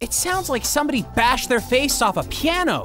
It sounds like somebody bashed their face off a piano.